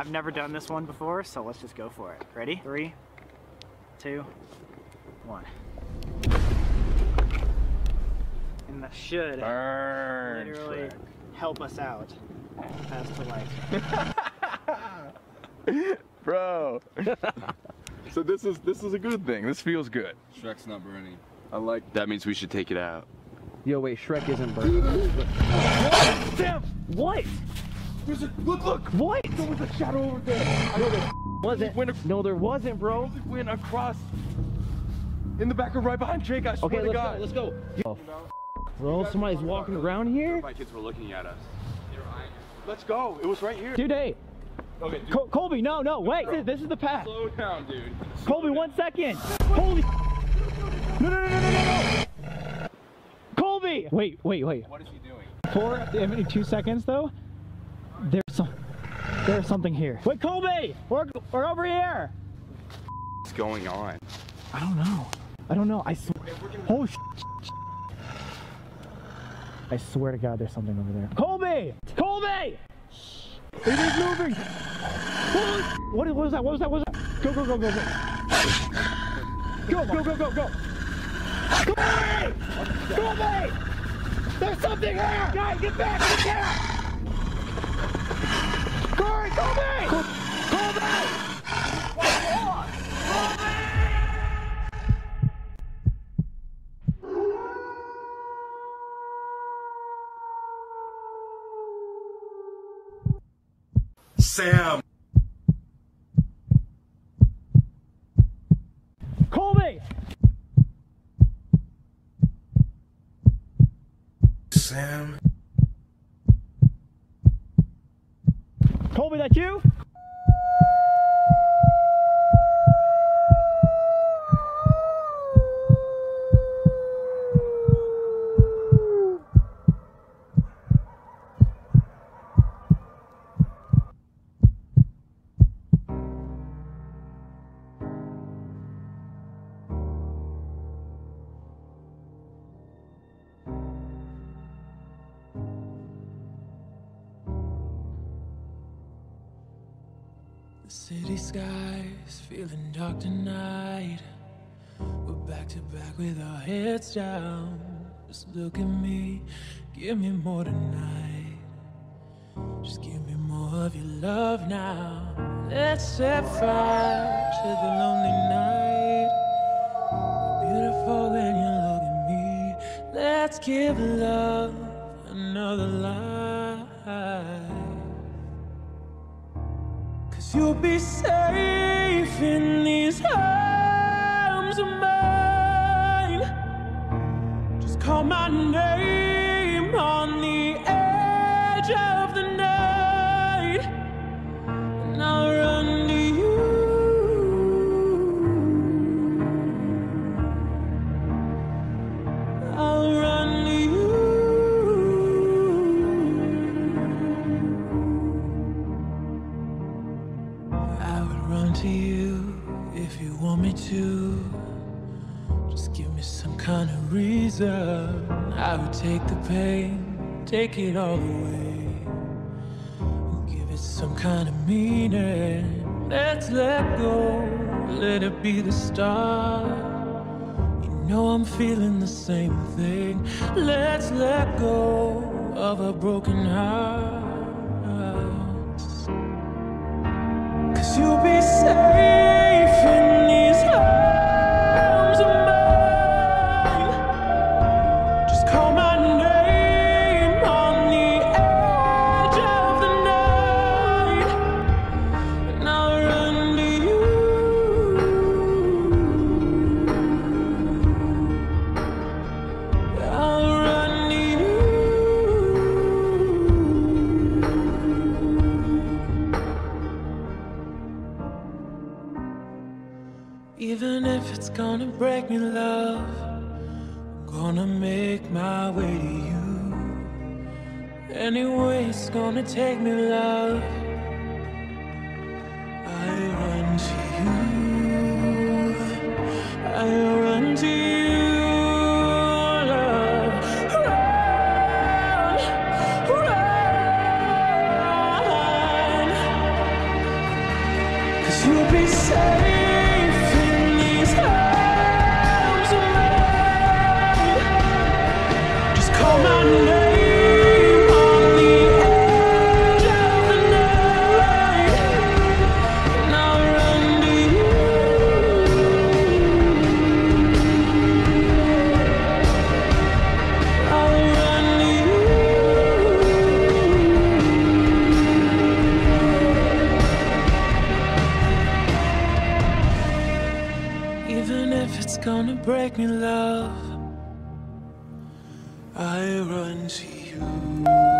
I've never done this one before, so let's just go for it. Ready? Three, two, one. And that should Burn. literally help us out as to like Bro. so this is this is a good thing. This feels good. Shrek's not burning. I like That means we should take it out. Yo, wait, Shrek isn't burning. what? Damn! What? There's a look look. What? There was a shadow over there. I know that Wasn't? went, No, there wasn't, bro. went across in the back of right behind Jake. I swear Okay, to let's God. go. Let's go. Oh. Bro, somebody's walking around here. My kids were looking at us. Let's go. It was right here. Dude, hey. Okay, dude, Col- Colby, no, no, wait. This, this is the path. slow down, dude. Colby, one second. Holy. No, no, no, no, no, no. Colby. Wait, wait, wait. What is he doing? Every two seconds, though. There's something here. Wait, Colby, we're, we're over here. What's going on? I don't know. I don't know. I sw- oh sh- I swear to God, there's something over there. Colby! Colby! It is moving. Holy what, what was that? What was that? What was that? Go, go, go, go, go. Go, go, go, go, go. Colby! Colby! There's something here! Guys, get back! Get back! Corey, Colby! Colby! Sam. Colby! Sam. Colby, that you? The city skies feeling dark tonight. We're back to back with our heads down. Just look at me, give me more tonight. Just give me more of your love now. Let's set fire to the lonely night. You're beautiful when you look at me. Let's give love another life. You'll be safe in these arms of mine. Just call my name on the edge of the night, Run to you if you want me to. Just give me some kind of reason. I would take the pain, take it all away. Give it some kind of meaning. Let's let go, let it be the start. You know I'm feeling the same thing. Let's let go of a broken heart. You'll be safe gonna break me, love, I'm gonna make my way to you. Anyway, it's gonna take me, love. I run to you. I run to you, love. Run, run. You'll be safe if it's gonna break me, love, I run to you.